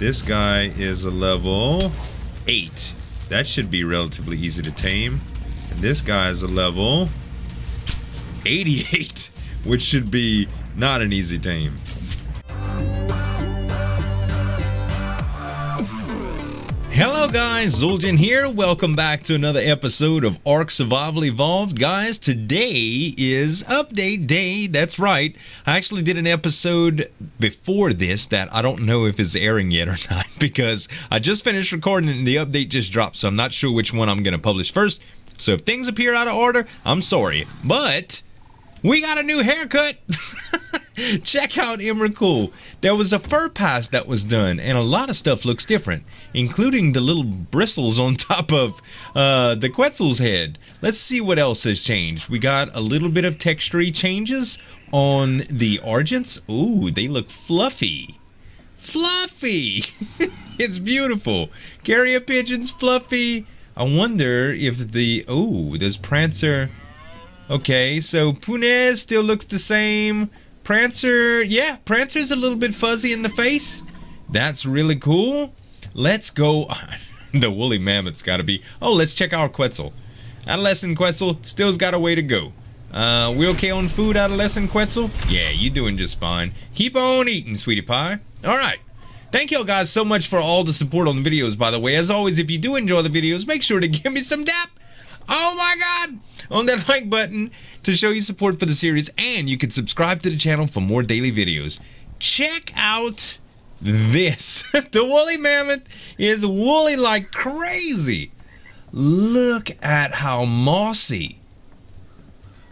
This guy is a level 8. That should be relatively easy to tame. And this guy is a level 88, which should be not an easy tame. Hello guys, Zueljin here. Welcome back to another episode of Ark Survival Evolved. Guys, today is update day. That's right. I actually did an episode before this that I don't know if is airing yet or not because I just finished recording and the update just dropped, so I'm not sure which one I'm going to publish first. So if things appear out of order, I'm sorry. But we got a new haircut. Check out Emrakul. There was a fur pass that was done, and a lot of stuff looks different, including the little bristles on top of uh, the Quetzal's head. Let's see what else has changed. We got a little bit of texture changes on the Argents. Ooh, they look fluffy. Fluffy! it's beautiful. Carrier pigeons, fluffy. I wonder if the... Oh, does Prancer... Okay, so Punez still looks the same. Prancer, yeah, Prancer's a little bit fuzzy in the face. That's really cool. Let's go. the woolly mammoth's got to be. Oh, let's check our Quetzal. Adolescent Quetzal still's got a way to go. Uh, we okay on food, Adolescent Quetzal? Yeah, you doing just fine. Keep on eating, sweetie pie. All right. Thank you all guys so much for all the support on the videos, by the way. As always, if you do enjoy the videos, make sure to give me some dap. Oh my god! On that like button to show you support for the series, and you can subscribe to the channel for more daily videos. Check out this. the woolly mammoth is woolly like crazy. Look at how mossy.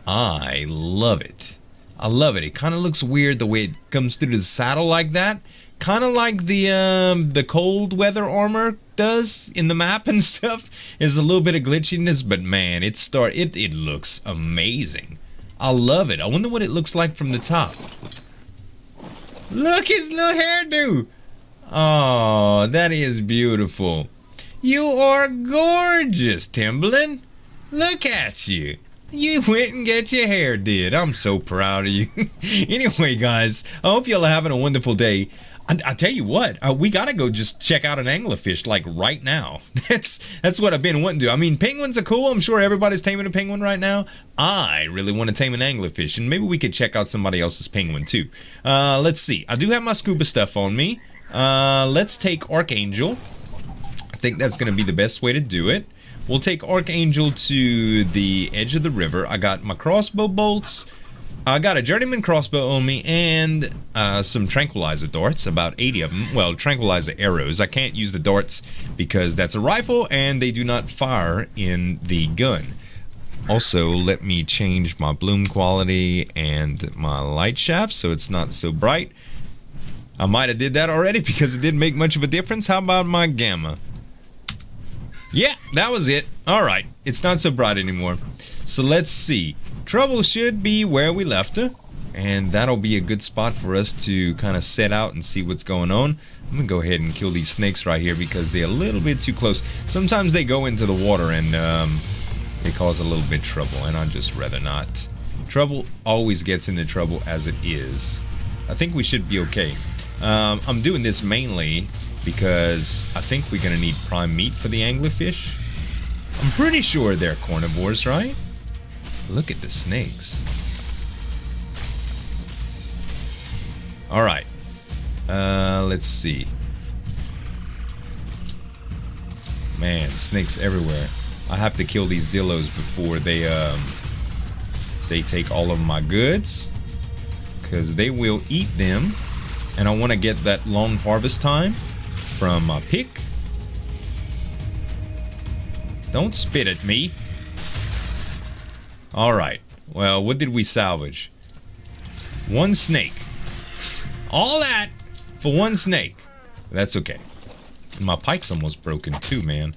I love it. I love it. It kind of looks weird the way it comes through the saddle like that. Kind of like the um, the cold weather armor does in the map and stuff. Is a little bit of glitchiness, but man, it start it it looks amazing. I love it. I wonder what it looks like from the top. Look his little hairdo. Oh, that is beautiful. You are gorgeous, Timberland. Look at you. You went and get your hair did. I'm so proud of you. anyway, guys, I hope y'all are having a wonderful day. I, I tell you what, uh, we gotta go just check out an anglerfish like right now. That's that's what I've been wanting to. I mean, penguins are cool. I'm sure everybody's taming a penguin right now. I really want to tame an anglerfish, and maybe we could check out somebody else's penguin too. Uh, let's see. I do have my scuba stuff on me. Uh, let's take Archangel. I think that's gonna be the best way to do it. We'll take Archangel to the edge of the river. I got my crossbow bolts. I got a journeyman crossbow on me and uh, some tranquilizer darts, about 80 of them. Well, tranquilizer arrows. I can't use the darts because that's a rifle and they do not fire in the gun. Also, let me change my bloom quality and my light shaft so it's not so bright. I might have did that already because it didn't make much of a difference. How about my gamma? Yeah, that was it. All right, it's not so bright anymore. So let's see. Trouble should be where we left her. And that'll be a good spot for us to kind of set out and see what's going on. I'm to go ahead and kill these snakes right here because they're a little bit too close. Sometimes they go into the water and um, they cause a little bit trouble. And I'd just rather not. Trouble always gets into trouble as it is. I think we should be okay. Um, I'm doing this mainly because I think we're going to need prime meat for the anglerfish. I'm pretty sure they're carnivores, right? Look at the snakes. All right. Uh, let's see. Man, snakes everywhere. I have to kill these dillos before they um they take all of my goods because they will eat them and I want to get that long harvest time from my pick. Don't spit at me. Alright. Well, what did we salvage? One snake. All that for one snake. That's okay. My pike's almost broken too, man.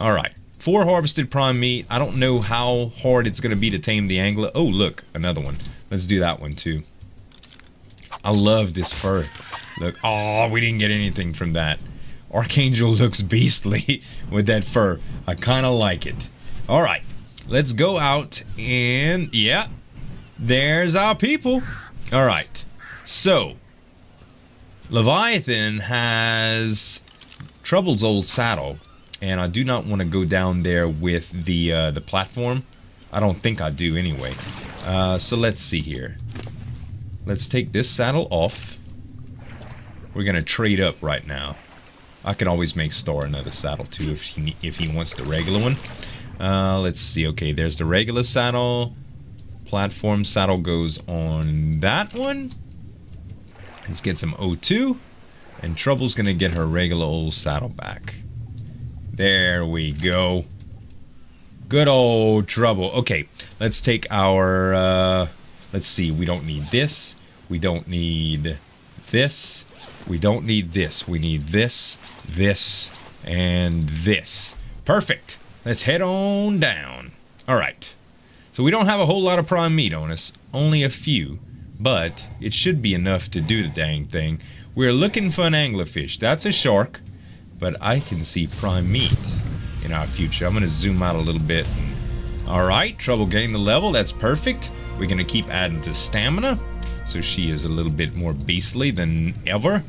Alright. Four harvested prime meat. I don't know how hard it's going to be to tame the angler. Oh, look. Another one. Let's do that one too. I love this fur. Look. Oh, we didn't get anything from that. Archangel looks beastly with that fur. I kind of like it. Alright. Let's go out and... Yeah. There's our people. Alright. So. Leviathan has Trouble's old saddle, and I do not want to go down there with the uh, the platform. I don't think I do anyway. Uh, so let's see here. Let's take this saddle off. We're gonna trade up right now. I can always make Star another saddle too if he if he wants the regular one. Uh, let's see. Okay, there's the regular saddle. Platform saddle goes on that one. Let's get some O2. And Trouble's gonna get her regular old saddle back. There we go. Good old Trouble. Okay, let's take our, uh, let's see, we don't need this. We don't need this. We don't need this. We need this, this, and this. Perfect. Let's head on down. All right. So we don't have a whole lot of prime meat on us, only a few, but it should be enough to do the dang thing. We're looking for an anglerfish. That's a shark, but I can see prime meat in our future. I'm going to zoom out a little bit. All right, Trouble gained the level. That's perfect. We're going to keep adding to stamina, so she is a little bit more beastly than ever.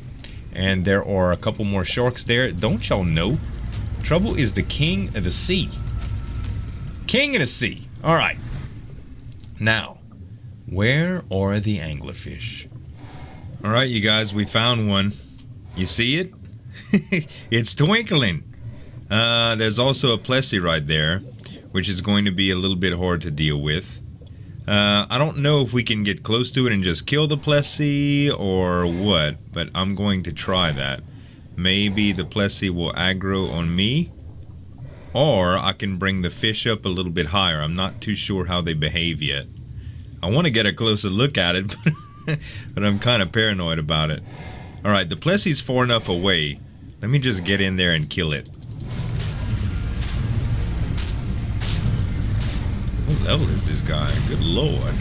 And there are a couple more sharks there. Don't y'all know? Trouble is the king of the sea. King of the sea. All right. Now, where are the anglerfish? All right, you guys, we found one. You see it? it's twinkling. Uh, there's also a Plessy right there, which is going to be a little bit hard to deal with. Uh, I don't know if we can get close to it and just kill the Plessy or what, but I'm going to try that. Maybe the Plessy will aggro on me. Or I can bring the fish up a little bit higher. I'm not too sure how they behave yet. I want to get a closer look at it, but, but I'm kind of paranoid about it. Alright, the Plessy's far enough away. Let me just get in there and kill it. What level is this guy? Good lord.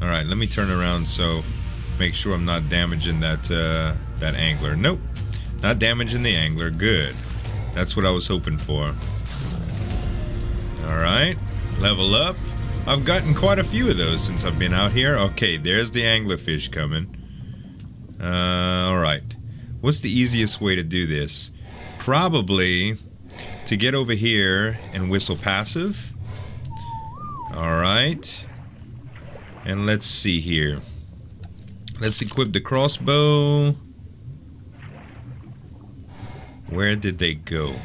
Alright, let me turn around so make sure I'm not damaging that uh, that angler. Nope. Not damaging the angler. Good. That's what I was hoping for. Alright. Level up. I've gotten quite a few of those since I've been out here. Okay, there's the anglerfish coming. Uh, alright. What's the easiest way to do this? Probably to get over here and whistle passive. Alright. And let's see here. Let's equip the crossbow. Where did they go?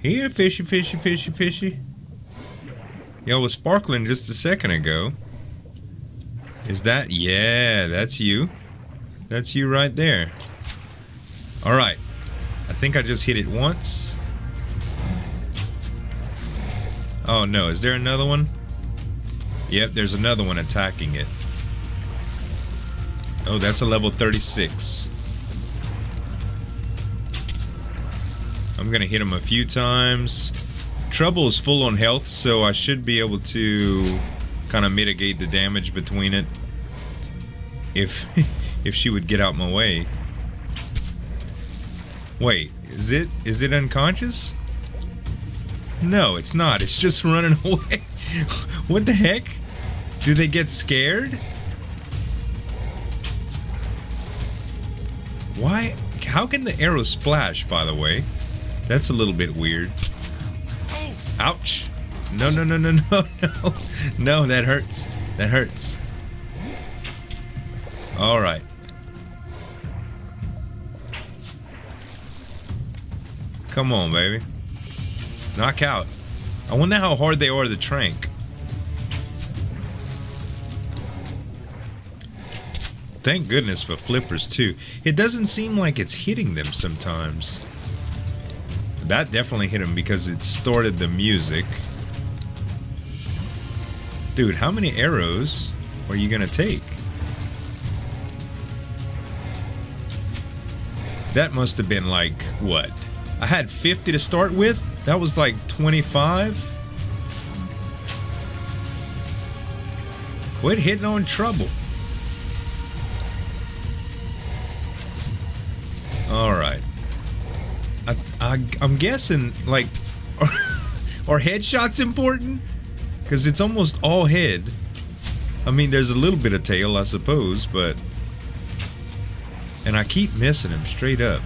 Here, fishy, fishy, fishy, fishy. Y'all was sparkling just a second ago. Is that? Yeah, that's you. That's you right there. Alright. I think I just hit it once. Oh no, is there another one? Yep, there's another one attacking it. Oh, that's a level 36. I'm gonna hit him a few times. Trouble is full on health, so I should be able to kind of mitigate the damage between it. If if she would get out my way. Wait, is it is it unconscious? No, it's not. It's just running away. what the heck? Do they get scared? Why? How can the arrow splash, by the way? That's a little bit weird. Ouch. No, no, no, no, no, no. No, that hurts. That hurts. Alright. Come on, baby. Knock out. I wonder how hard they are to trank. Thank goodness for flippers, too. It doesn't seem like it's hitting them sometimes. That definitely hit him because it started the music. Dude, how many arrows are you gonna take? That must have been like, what? I had 50 to start with? That was like 25? Quit hitting on trouble. I, I'm guessing, like, are, are headshots important? Because it's almost all head. I mean, there's a little bit of tail, I suppose, but... And I keep missing him straight up.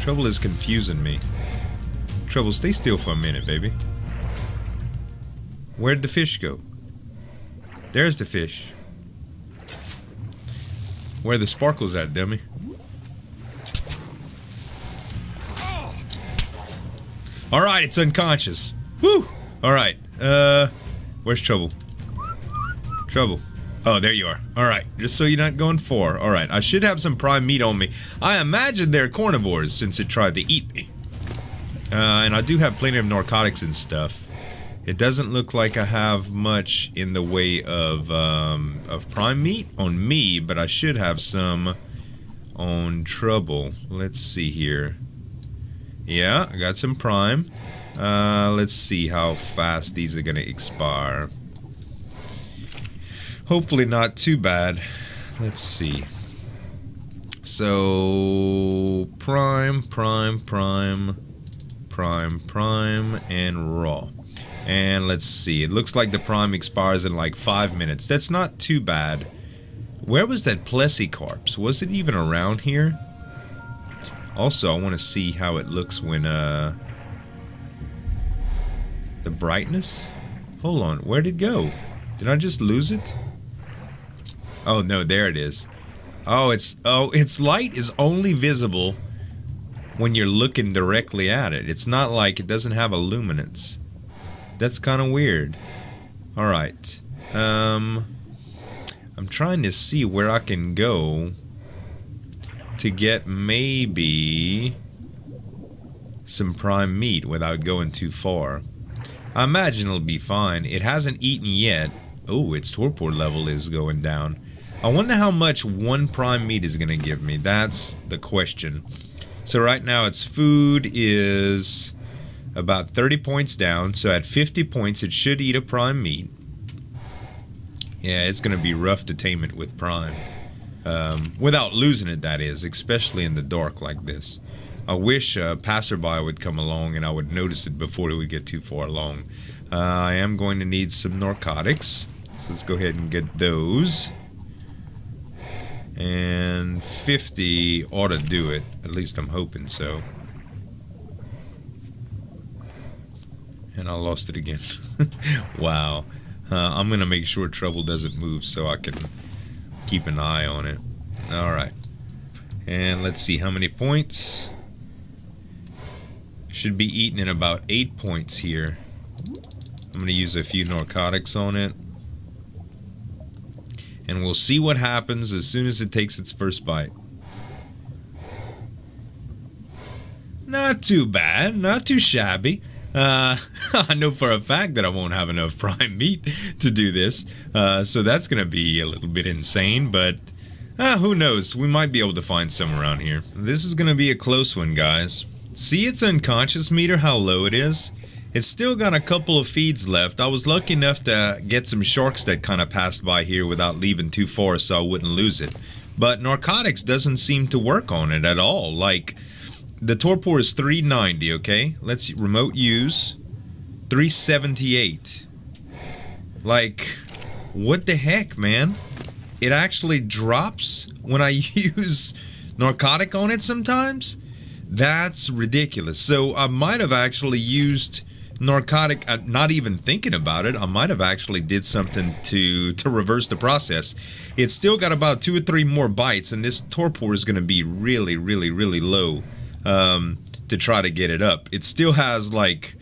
Trouble is confusing me. Trouble, stay still for a minute, baby. Where'd the fish go? There's the fish. Where the sparkles at, dummy? Alright, it's unconscious. Woo! Alright, uh, where's Trouble? Trouble. Oh, there you are. Alright, just so you're not going far. Alright, I should have some prime meat on me. I imagine they're carnivores since it tried to eat me. Uh, and I do have plenty of narcotics and stuff. It doesn't look like I have much in the way of, um, of prime meat on me, but I should have some on Trouble. Let's see here. Yeah, I got some prime. Uh, let's see how fast these are to expire. Hopefully not too bad. Let's see. So, prime, prime, prime, prime, prime, and raw. And let's see. It looks like the prime expires in like five minutes. That's not too bad. Where was that Plesicarps? Was it even around here? Also, I want to see how it looks when, uh... The brightness? Hold on, where'd it go? Did I just lose it? Oh, no, there it is. Oh, it's... Oh, its light is only visible when you're looking directly at it. It's not like it doesn't have a luminance. That's kind of weird. Alright. Um... I'm trying to see where I can go to get maybe some prime meat without going too far. I imagine it'll be fine. It hasn't eaten yet. Oh, its torpor level is going down. I wonder how much one prime meat is going to give me. That's the question. So right now its food is about 30 points down. So at 50 points it should eat a prime meat. Yeah, it's going to be rough it with prime. Um, without losing it, that is, especially in the dark like this. I wish a passerby would come along and I would notice it before it would get too far along. Uh, I am going to need some narcotics. So let's go ahead and get those. And 50 ought to do it. At least I'm hoping so. And I lost it again. wow. Uh, I'm going to make sure trouble doesn't move so I can keep an eye on it. Alright. And let's see how many points. Should be eaten in about 8 points here. I'm going to use a few narcotics on it. And we'll see what happens as soon as it takes its first bite. Not too bad, not too shabby. Uh, I know for a fact that I won't have enough prime meat to do this, uh, so that's going to be a little bit insane, but uh, who knows? We might be able to find some around here. This is going to be a close one, guys. See its unconscious meter, how low it is? It's still got a couple of feeds left. I was lucky enough to get some sharks that kind of passed by here without leaving too far so I wouldn't lose it. But narcotics doesn't seem to work on it at all. Like, the torpor is 390, okay? Let's remote use. 378. Like, what the heck, man? It actually drops when I use narcotic on it sometimes? That's ridiculous. So I might have actually used narcotic uh, not even thinking about it i might have actually did something to to reverse the process it's still got about two or three more bites and this torpor is going to be really really really low um, to try to get it up. It still has like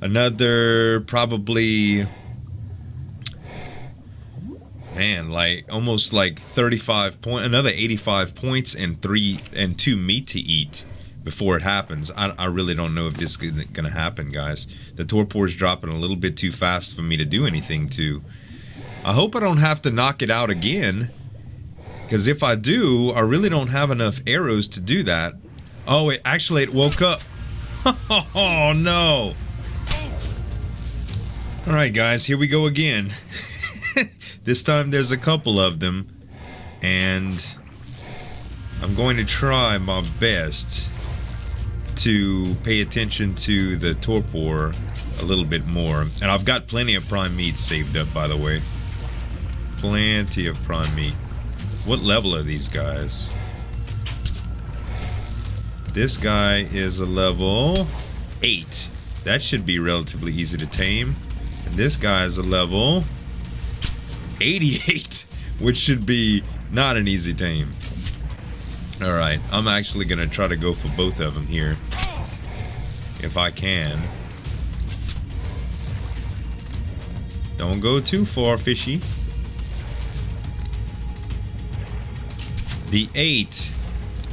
another probably man like almost like 35 point another 85 points and three and two meat to eat before it happens. I, I really don't know if this is gonna happen guys. The torpor is dropping a little bit too fast for me to do anything to. I hope I don't have to knock it out again because if I do I really don't have enough arrows to do that Oh, it actually it woke up. oh no. All right, guys, here we go again. this time there's a couple of them, and I'm going to try my best to pay attention to the torpor a little bit more. And I've got plenty of prime meat saved up, by the way. plenty of prime meat. What level are these guys? This guy is a level 8. That should be relatively easy to tame. And this guy is a level 88, which should be not an easy tame. Alright, I'm actually going to try to go for both of them here. If I can. Don't go too far, fishy. The 8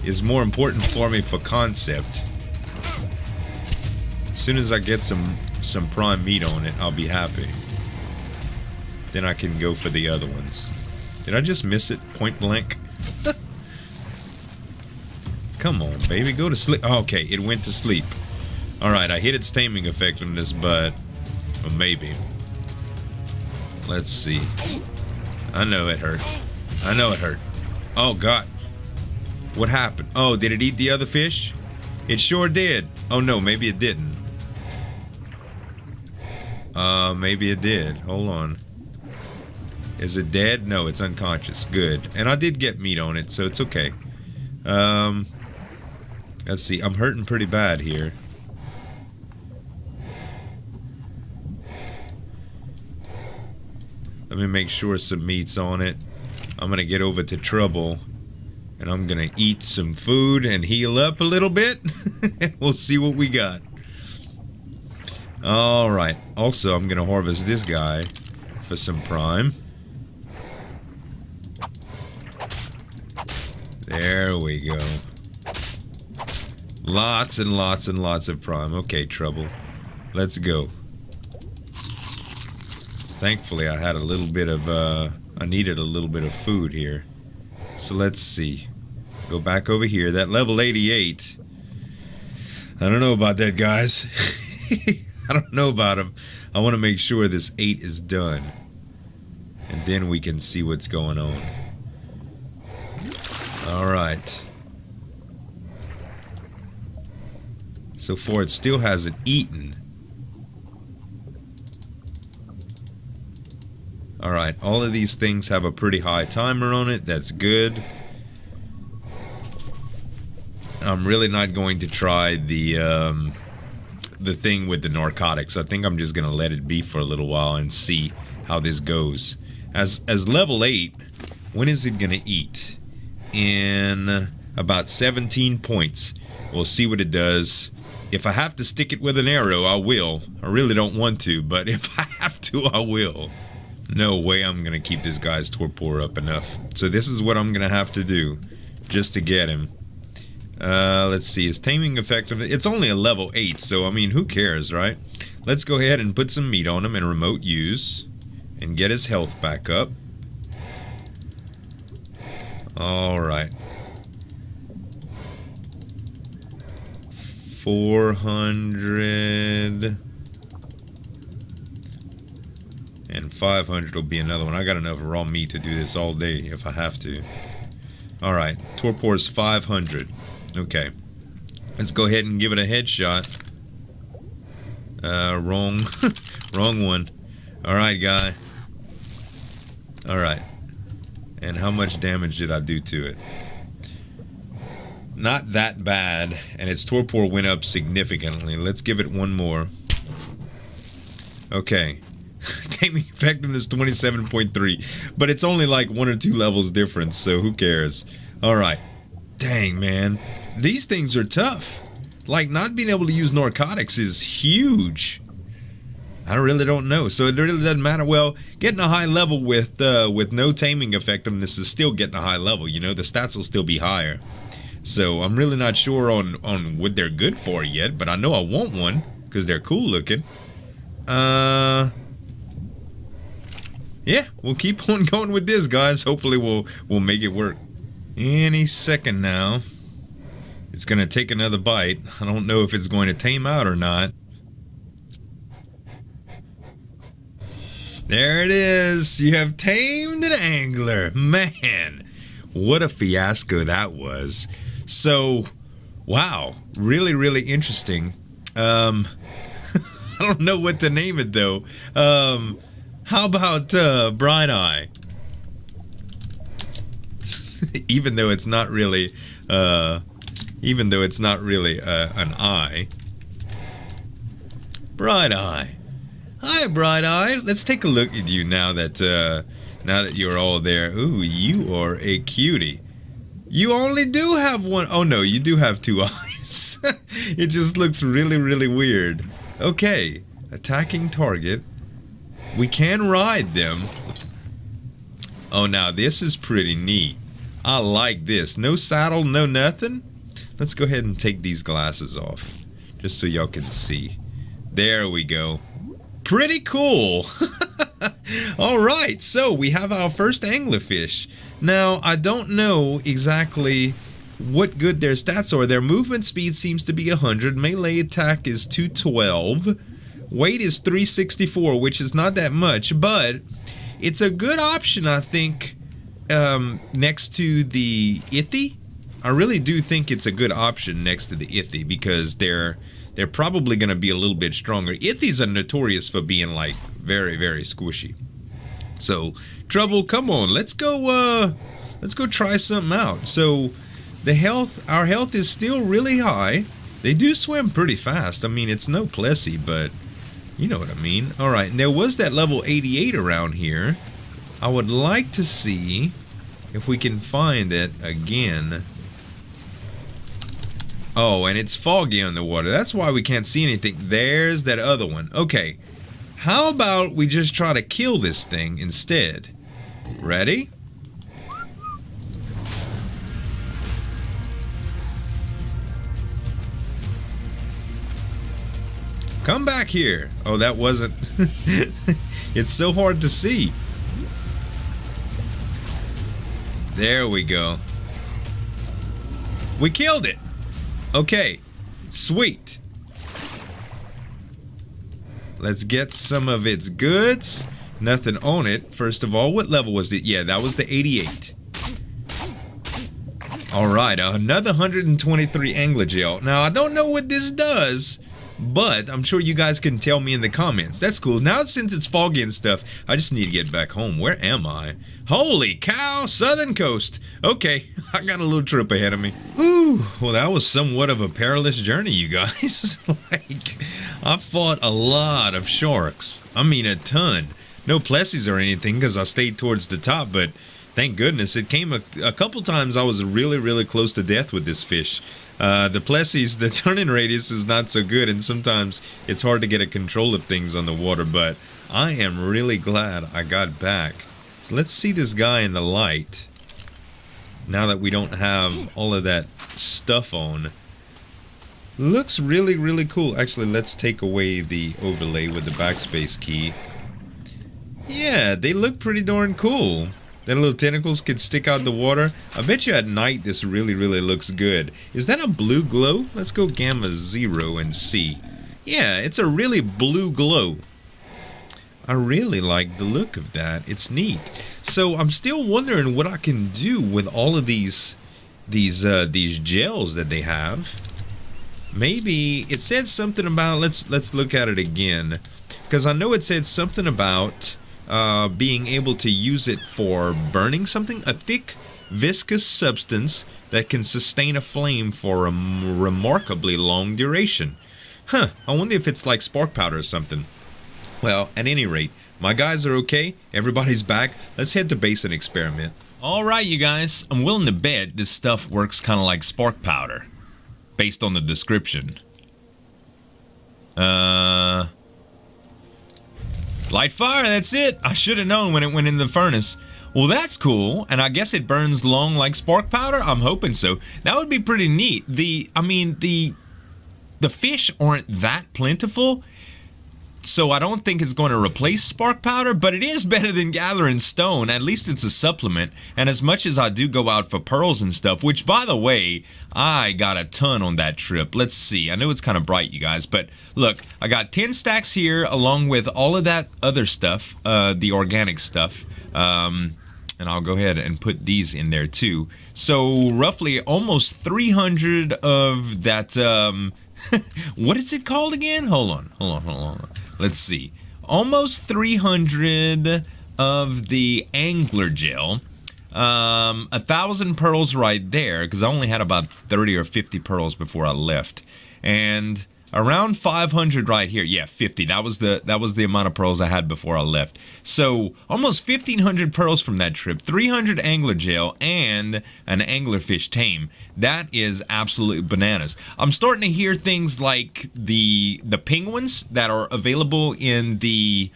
is more important for me for concept. As soon as I get some some prime meat on it, I'll be happy. Then I can go for the other ones. Did I just miss it point blank? Come on, baby, go to sleep. Oh, okay, it went to sleep. Alright, I hit its taming effectiveness, but... Well, maybe. Let's see. I know it hurt. I know it hurt. Oh, God. What happened? Oh, did it eat the other fish? It sure did. Oh, no, maybe it didn't. Uh, maybe it did. Hold on. Is it dead? No, it's unconscious. Good. And I did get meat on it, so it's okay. Um, let's see. I'm hurting pretty bad here. Let me make sure some meat's on it. I'm going to get over to trouble. And I'm to eat some food and heal up a little bit. we'll see what we got. Alright. Also, I'm to harvest this guy for some prime. There we go. Lots and lots and lots of prime. Okay, trouble. Let's go. Thankfully, I had a little bit of, uh, I needed a little bit of food here. So let's see. Go back over here. That level 88. I don't know about that, guys. I don't know about him. I want to make sure this 8 is done. And then we can see what's going on. Alright. So far it still hasn't eaten. Alright, all of these things have a pretty high timer on it. That's good. I'm really not going to try the um, the thing with the narcotics. I think I'm just going to let it be for a little while and see how this goes. As as level 8, when is it going to eat? in about 17 points. We'll see what it does. If I have to stick it with an arrow, I will. I really don't want to, but if I have to, I will. No way I'm going to keep this guy's torpor up enough. So this is what I'm going to have to do just to get him. Uh, let's see, his taming effective. It's only a level 8, so I mean, who cares, right? Let's go ahead and put some meat on him and remote use and get his health back up. All right. 400 and 500 will be another one. I got enough raw meat to do this all day if I have to. All right, torpor is 500. Okay, let's go ahead and give it a headshot. Uh, wrong, wrong one. All right, guy. All right. And how much damage did I do to it? Not that bad, and its torpor went up significantly. Let's give it one more. Okay. Taming effectiveness 27.3, but it's only like one or two levels difference, so who cares? Alright. Dang, man. These things are tough. Like, not being able to use narcotics is huge. I really don't know. So it really doesn't matter. Well, getting a high level with uh, with no taming effectiveness is still getting a high level. You know, the stats will still be higher. So I'm really not sure on on what they're good for yet, but I know I want one because they're cool looking. Uh, yeah, we'll keep on going with this, guys. Hopefully, we'll we'll make it work. Any second now. It's gonna take another bite. I don't know if it's going to tame out or not. There it is. You have tamed an angler. Man, what a fiasco that was. So, wow, really, really interesting. Um, I don't know what to name it though. Um, how about uh, Bright Eye? even though it's not really, uh, even though it's not really uh, an eye. Bright Eye. Hi, Bright Eye. Let's take a look at you now that uh, now that you're all there. Ooh, you are a cutie. You only do have one. Oh no, you do have two eyes. it just looks really, really weird. Okay, attacking target. We can ride them. Oh, now this is pretty neat. I like this. No saddle, no nothing. Let's go ahead and take these glasses off. Just so y'all can see. There we go. Pretty cool. Alright, so we have our first anglerfish. Now, I don't know exactly what good their stats are. Their movement speed seems to be 100. Melee attack is 212. Weight is 364, which is not that much, but it's a good option, I think, um, next to the Ichthy. I really do think it's a good option next to the Ichthy because they're they're probably going to be a little bit stronger. Ichthys are notorious for being like very very squishy. So trouble, come on, let's go. Uh, let's go try something out. So the health, our health is still really high. They do swim pretty fast. I mean, it's no Plessy, but you know what I mean. All right, and there was that level 88 around here. I would like to see if we can find it again. Oh, and it's foggy on the water. That's why we can't see anything. There's that other one. Okay, how about we just try to kill this thing instead? Ready? Come back here. Oh, that wasn't... it's so hard to see. There we go. We killed it. Okay. Sweet. Let's get some of its goods. Nothing on it. First of all, what level was it? Yeah, that was the 88. Alright, another 123 angler gel. Now, I don't know what this does, but I'm sure you guys can tell me in the comments. That's cool. Now since it's foggy and stuff, I just need to get back home. Where am I? Holy cow, Southern Coast. Okay, I got a little trip ahead of me. Ooh, well that was somewhat of a perilous journey, you guys. like, I fought a lot of sharks. I mean a ton. No plessies or anything because I stayed towards the top, but thank goodness it came a, a couple times I was really, really close to death with this fish. Uh, the Plessies, the turning radius is not so good, and sometimes it's hard to get a control of things on the water, but I am really glad I got back. So let's see this guy in the light. Now that we don't have all of that stuff on. Looks really, really cool. Actually, let's take away the overlay with the backspace key. Yeah, they look pretty darn cool. Their little tentacles can stick out the water. I bet you at night this really, really looks good. Is that a blue glow? Let's go gamma zero and see. Yeah, it's a really blue glow. I really like the look of that. It's neat. So I'm still wondering what I can do with all of these these uh, these gels that they have. Maybe it said something about let's let's look at it again because I know it said something about uh, being able to use it for burning something, a thick, viscous substance that can sustain a flame for a remarkably long duration. Huh, I wonder if it's like spark powder or something. Well, at any rate, my guys are okay, everybody's back, let's head to base and experiment. Alright you guys, I'm willing to bet this stuff works kind of like spark powder. Based on the description. Uh... Light fire, that's it. I should have known when it went in the furnace. Well, that's cool, and I guess it burns long like spark powder? I'm hoping so. That would be pretty neat. The, I mean, the, the fish aren't that plentiful, so I don't think it's going to replace spark powder, but it is better than gathering stone. At least it's a supplement. And as much as I do go out for pearls and stuff, which by the way, I got a ton on that trip. Let's see. I know it's kind of bright, you guys, but look, I got 10 stacks here along with all of that other stuff, uh, the organic stuff. Um, and I'll go ahead and put these in there too. So roughly almost 300 of that, um, what is it called again? Hold on, hold on, hold on. Let's see. Almost 300 of the angler gel. um, a thousand pearls right there because I only had about 30 or 50 pearls before I left. And around 500 right here. Yeah, 50. That was the that was the amount of pearls I had before I left. So almost 1,500 pearls from that trip, 300 angler gel, and an anglerfish tame. That is absolute bananas. I'm starting to hear things like the the penguins that are available in the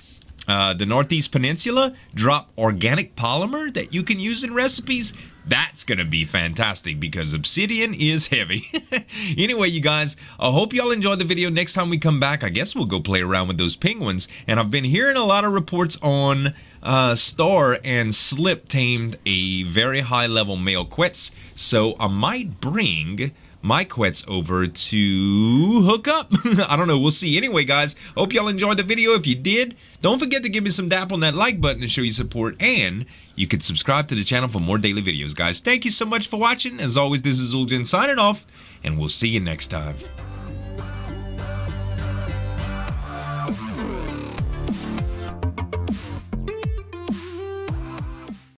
uh, the Northeast Peninsula drop organic polymer that you can use in recipes. That's going to be fantastic because obsidian is heavy. anyway, you guys, I hope y'all enjoyed the video. Next time we come back, I guess we'll go play around with those penguins. And I've been hearing a lot of reports on uh, Star and Slip tamed a very high level male Quetz. So I might bring my Quetz over to hook up. I don't know. We'll see. Anyway, guys, hope y'all enjoyed the video. If you did, don't forget to give me some dap on that like button to show your support. And you can subscribe to the channel for more daily videos, guys. Thank you so much for watching. As always, this is Zueljin signing off, and we'll see you next time.